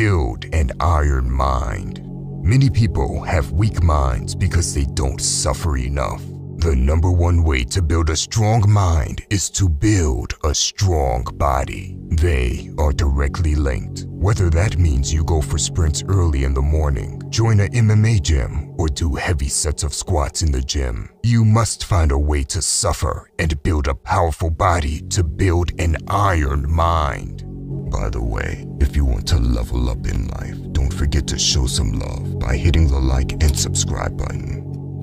build an iron mind. Many people have weak minds because they don't suffer enough. The number one way to build a strong mind is to build a strong body. They are directly linked. Whether that means you go for sprints early in the morning, join a MMA gym, or do heavy sets of squats in the gym, you must find a way to suffer and build a powerful body to build an iron mind. By the way, if you want to level up in life, don't forget to show some love by hitting the like and subscribe button.